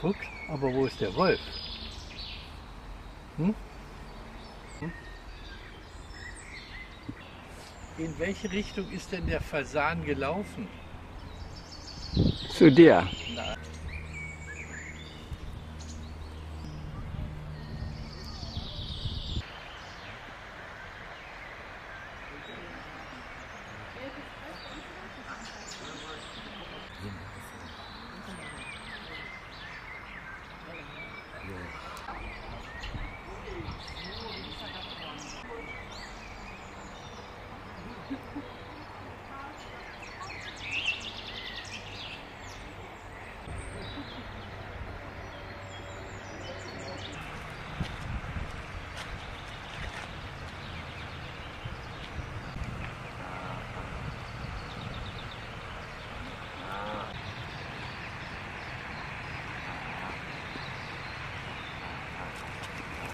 Fuchs, aber wo ist der Wolf? Hm? Hm? In welche Richtung ist denn der Fasan gelaufen? Zu dir.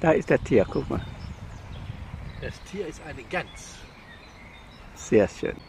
Da ist der Tier, guck mal. das Tier ist eine Gans. Sehr schön.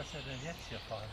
Was er denn jetzt hier vorne?